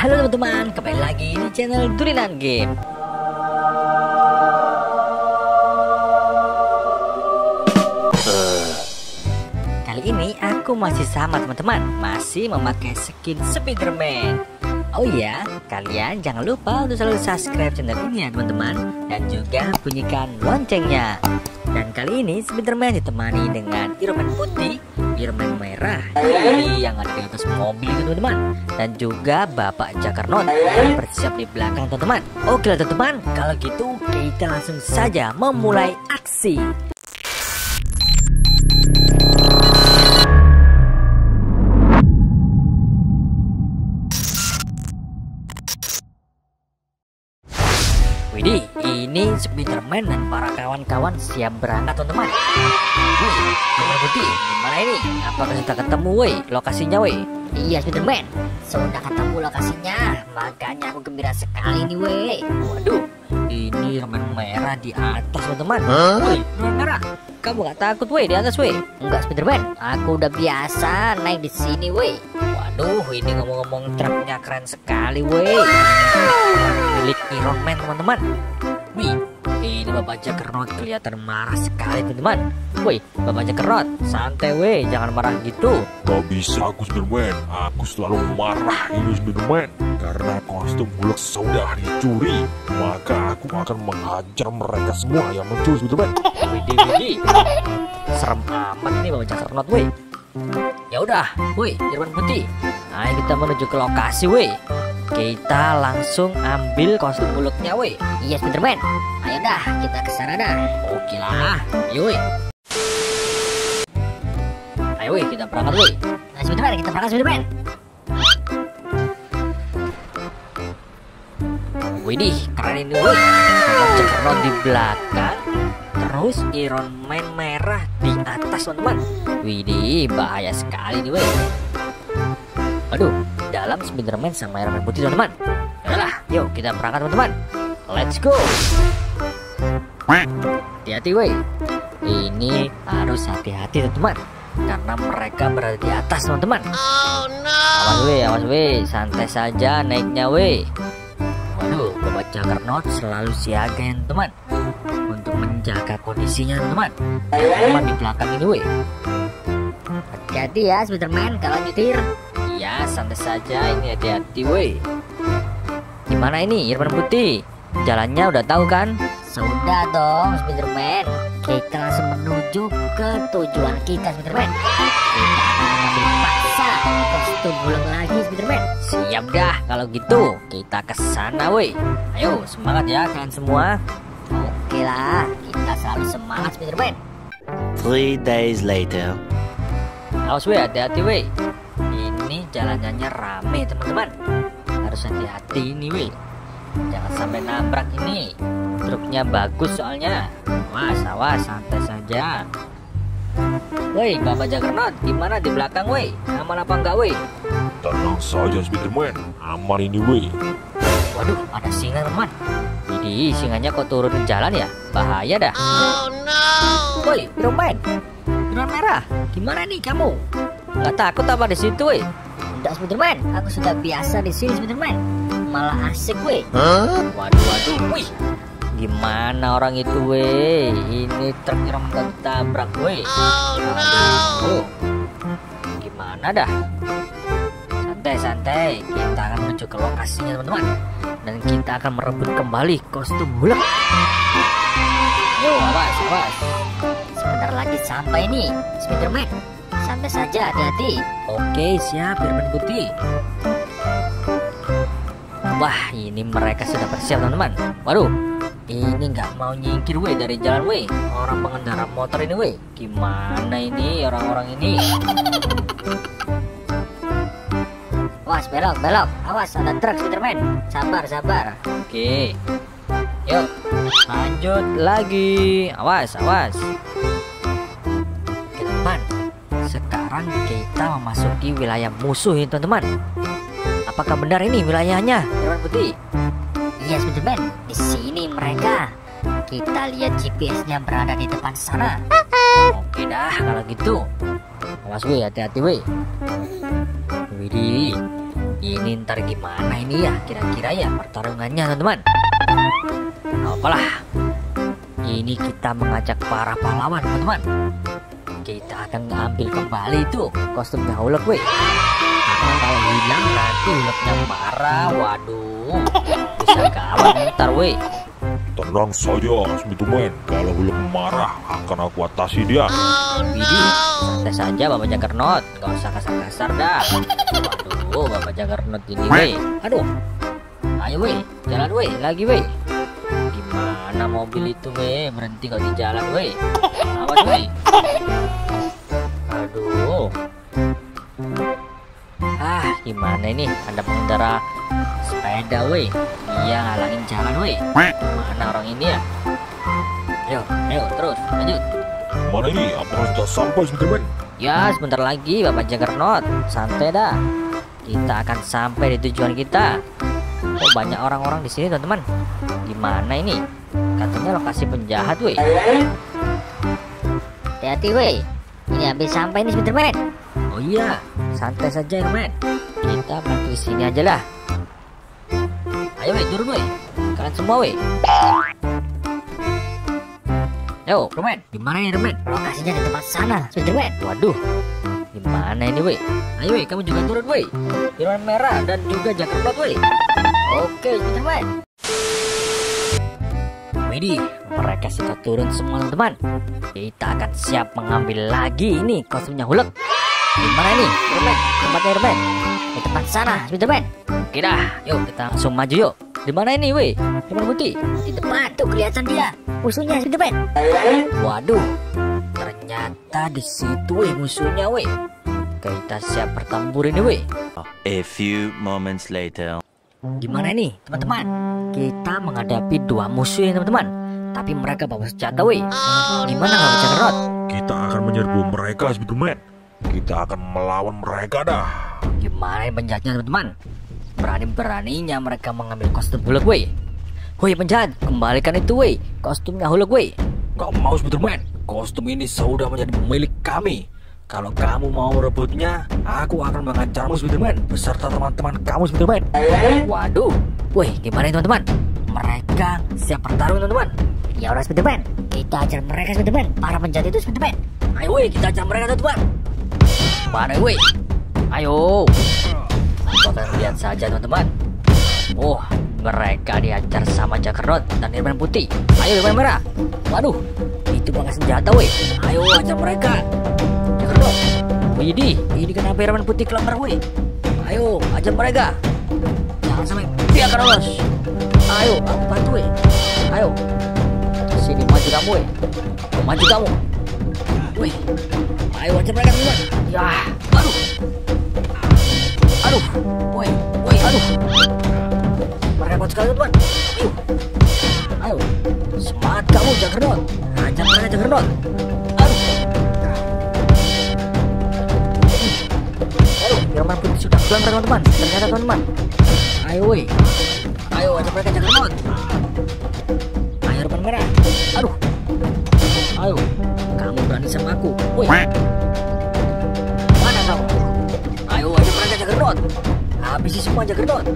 Halo teman-teman, kembali lagi di channel Durinan Game. Kali ini aku masih sama teman-teman, masih memakai skin Spiderman. Oh iya, kalian jangan lupa untuk selalu subscribe channel ini ya teman-teman. Dan juga bunyikan loncengnya. Dan kali ini Spiderman ditemani dengan Iron putih Iron merah yang ada di atas mobil teman-teman. Dan juga Bapak Jakarnot yang bersiap di belakang teman-teman. Oke lah teman-teman, kalau gitu kita langsung saja memulai aksi Spiderman dan para kawan-kawan siap berangkat teman-teman. Wih, teman putih, gimana ini? Apakah sudah ketemu, woi, lokasinya, woi? Iya Spiderman, sudah ketemu lokasinya, makanya aku gembira sekali nih weh. Waduh, ini remen merah di atas teman-teman. Woi, remen merah, kamu gak takut, woi, di atas, woi? Enggak Spiderman, aku udah biasa naik di sini weh. Waduh, ini ngomong-ngomong truknya keren sekali, woi. Milik Iron Man, teman-teman. Ini Bapak Jakerot kelihatan marah sekali, teman-teman. Woi, Bapak Jakerot, santai, woi, jangan marah gitu. Gak bisa aku Spiderman, aku selalu marah ini Spiderman Karena kostum Hulk sudah dicuri Maka aku akan menghajar mereka semua yang mencuri Spiderman Widih, widih. Serem amat nih Bapak Jakerot, woi. Ya udah, woi, Irwan Putih. Ayo kita menuju ke lokasi, woi. Kita langsung ambil kostum mulutnya, woi. Iya Spiderman, ayo dah kita ke sana dah. Oke lah, ayo woi. Ayo woi, kita berangkat woi. Nah Spiderman, kita berangkat Spiderman. Widih, keren ini woi. Juggernaut di belakang, terus Iron Man merah di atas teman-teman. Widih, bahaya sekali nih woi. Aduh, dalam Spiderman sama Iron Man putih teman-teman. Yalah, yuk kita berangkat teman-teman. Let's go. Hati-hati woi. Ini harus hati-hati teman-teman. Karena mereka berada di atas teman-teman. Awas weh, awas weh, santai saja naiknya weh. Waduh, Bapak Juggernaut selalu siaga ya teman Untuk menjaga kondisinya teman Teman di belakang ini weh Hati-hati ya Spiderman kalau nyetir. Iya, santai saja ini hati-hati weh Gimana ini, Irfan Putih? Jalannya udah tahu kan? Sudah dong Spiderman, kita langsung menuju ke tujuan kita Spiderman. Kita akan mengambil paksa kostum bulan lagi Spiderman. Siap dah kalau gitu kita ke sana weh Ayo semangat ya kalian semua Oke lah, kita selalu semangat Spiderman. Three days later. Awas weh hati-hati weh Ini jalanannya rame teman-teman Harus hati-hati ini weh Jangan sampai nabrak ini. Truknya bagus soalnya. Awas awas santai saja. Woi Bapak Juggernaut gimana di belakang weh Aman apa enggak weh Tenang saja Spiderman, aman ini weh Waduh ada singa teman Widih singanya kok turun ke jalan ya? Bahaya dah. Woi Iron Man Iron merah Gimana nih kamu? Nggak takut apa di situ weh Tidak Spiderman, aku sudah biasa di sini Spiderman. Malah asik weh. Waduh, waduh, wih. Gimana orang itu, weh? Ini truk yang ketabrak, weh. Oh, no. Gimana dah? Santai, santai. Kita akan menuju ke lokasinya, teman-teman. Dan kita akan merebut kembali kostum Hulk. Yo, awas, awas. Sebentar lagi sampai nih, Spiderman. Santai saja, hati-hati. Oke, siap, Irman Putih. Wah, ini mereka sudah bersiap, teman-teman. Waduh, ini nggak mau nyingkir, weh, dari jalan, weh. Orang pengendara motor ini, weh. Gimana ini orang-orang ini? Awas, belok, belok. Awas, ada truk Spiderman. Sabar, sabar. Oke. Yuk, lanjut lagi. Awas, awas. Sekarang kita memasuki wilayah musuh ini, teman-teman. Apakah benar ini wilayahnya, Irwan Putih? Iya, Spiderman. Di sini mereka. Kita lihat GPS-nya berada di depan sana. Oke dah, kalau gitu. Awas weh, hati-hati weh. Widih. Ini ntar gimana ini ya kira-kira ya pertarungannya teman-teman Apalah Ini kita mengajak para pahlawan teman-teman Kita akan ambil kembali itu kostumnya Hulk weh Karena kalau hilang nanti Hulknya marah Waduh Bisa gawat ntar weh Tenang saja, Spiderman. Kalau Hulk marah, akan aku atasi dia. Widih, santai saja Bapak Jagernot, gak usah kasar-kasar dah. Waduh, Bapak Jagernot ini weh. Aduh, ayo weh, jalan weh, lagi weh. Gimana mobil itu weh, berhenti kok di jalan weh. Awas weh. Aduh. Ah, gimana ini? Ada pengendara sepeda weh. Iya, ngalangin jalan weh. Mana orang ini ya? Ayo, ayo terus, lanjut. Mana ini? Apakah sudah sampai, Spiderman? Ya, sebentar lagi Bapak Jagernot. Santai dah. Kita akan sampai di tujuan kita. Kok banyak orang-orang di sini, teman-teman? Gimana ini? Katanya lokasi penjahat, weh. Hati-hati weh. Ini habis sampai nih Spiderman. Oh iya, santai saja, Herman. Kita parkir sini aja lah. Ayo, weh, turun, weh. Kalian semua, weh. Yo, Herman. Gimana ya, Herman? Lokasinya di tempat sana Spiderman. Waduh, gimana ini, weh? Ayo, weh, kamu juga turun, weh. Firman merah dan juga Jagernot, weh. Oke Spiderman. Widih, mereka sudah turun semua teman-teman. Kita akan siap mengambil lagi ini kostumnya Hulk. Di mana ini? Spiderman, tempatnya Spiderman. Di tempat sana Spiderman. Oke dah, yuk kita langsung maju yuk. Di mana ini, weh? Firman putih. Di depan tuh kelihatan dia. Musuhnya Spiderman. Waduh, ternyata di situ weh musuhnya weh. Kita siap bertempur ini weh. A few moments later. Gimana nih teman-teman? Kita menghadapi dua musuh ini teman-teman. Tapi mereka bawa senjata weh. Gimana nggak baca kerot? Kita akan menyerbu mereka, Spiderman. Kita akan melawan mereka dah. Gimana ini penjahatnya teman-teman? Berani-beraninya mereka mengambil kostum Hulk weh. Woi penjahat, kembalikan itu weh. Kostumnya Hulk weh. Gak mau, Spiderman. Kostum ini sudah menjadi milik kami. Kalau kamu mau merebutnya, aku akan mengancammu, Spiderman. Beserta teman-teman kamu, Spiderman. Waduh. Woi, gimana teman-teman? Mereka siap bertarung teman-teman. Ya udah Spiderman. Kita ajar mereka Spiderman. Para penjahat itu Spiderman. Ayo woi, kita ajar mereka teman-teman. Mana woi? Ayo. Kita lihat saja teman-teman. Oh, mereka diajar sama Jaggernaut dan Irman Putih. Ayo Irman Merah. Waduh, itu bangga senjata woi. Ayo ajar mereka. Widih, ini kenapa Irman Putih kelempar woi? Ayo, ajar mereka. Jangan sampai biarkan lolos. Ayo, aku bantu woi. Ayo. Sini maju kamu woi. Maju kamu. Wih, ayo ajar mereka teman. Ya, aduh. Aduh, woi, woi, aduh. Mereka kuat sekali teman. Ayo, ayo. Semangat kamu Jaggernaut. Ajar mereka Jaggernaut. Aduh. Aduh, Firman pun sudah pulang teman-teman. Ternyata teman-teman. Ayo woi. Ayo ajar mereka Jaggernaut. Ayo depan merah. Aduh. Ayo, kamu berani sama aku. Woi. Mana kamu? Ayo aja mereka Jaggernaut. Habisi semua Jaggernaut.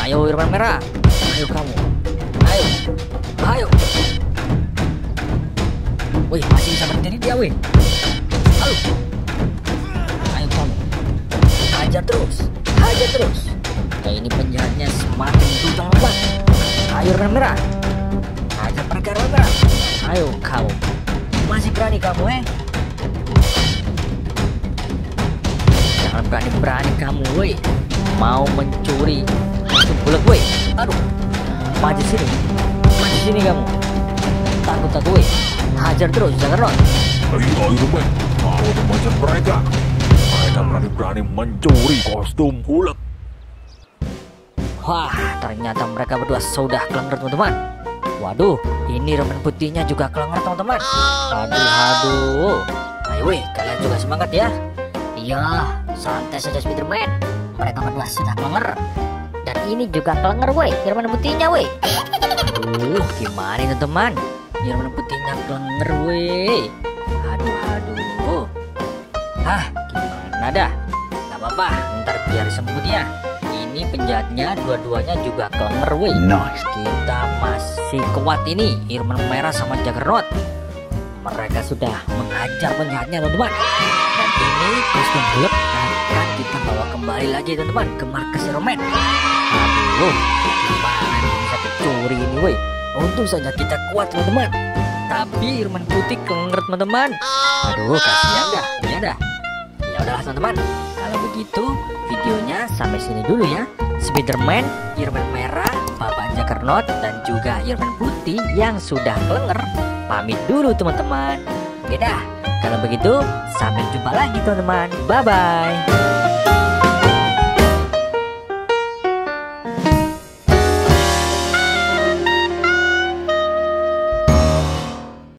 Ayo Irman Merah. Ayo kamu. Ayo. Ayo. Wih, masih bisa berdiri dia, wih. Ayo. Ayo. Hajar terus. Hajar terus. Kayak ini penjahatnya semakin brutal banget. Ayo Irman Merah. Hajar mereka Merah. Ayo kamu. Masih berani kamu, eh? Jangan berani-berani kamu, woi. Mau mencuri masuk bulat, woi. Aduh. Maju sini. Maju sini kamu. Takut aku, woi. Hajar terus, jangan rot. Ayo, Iron Mau mengajar mereka. Mereka berani-berani mencuri kostum Hulk. Wah, ternyata mereka berdua sudah kelengger, teman-teman. Waduh, ini remen putihnya juga kelengger, teman-teman. Aduh, aduh. Ayo, woi, kalian juga semangat ya. Iya, santai saja Spiderman. Mereka berdua sudah kelenger. Dan ini juga kelenger woi. Firman putihnya woi. Aduh, gimana ini teman? Mana putihnya kelenger, weh. Aduh, aduh. Hah, dah? Gak apa-apa, ntar biar disebut ya. Ini penjahatnya dua-duanya juga kelenger weh. Nice. Kita masih kuat ini Irman Merah sama Juggernaut Mereka sudah mengajar penjahatnya teman-teman Dan ini kostum bullet akan kita bawa kembali lagi teman-teman ke markas Roman Aduh gimana bisa pencuri ini woi Untung saja kita kuat teman-teman Tapi Irman Putih kelenger teman-teman Aduh kasihan dah ya dah udahlah teman-teman. Kalau begitu videonya sampai sini dulu ya. Spiderman, Irman Merah, Bapak Juggernaut dan juga Irman Putih yang sudah kelenger Pamit dulu teman-teman. Oke dah. Kalau begitu sampai jumpa lagi teman-teman. Bye-bye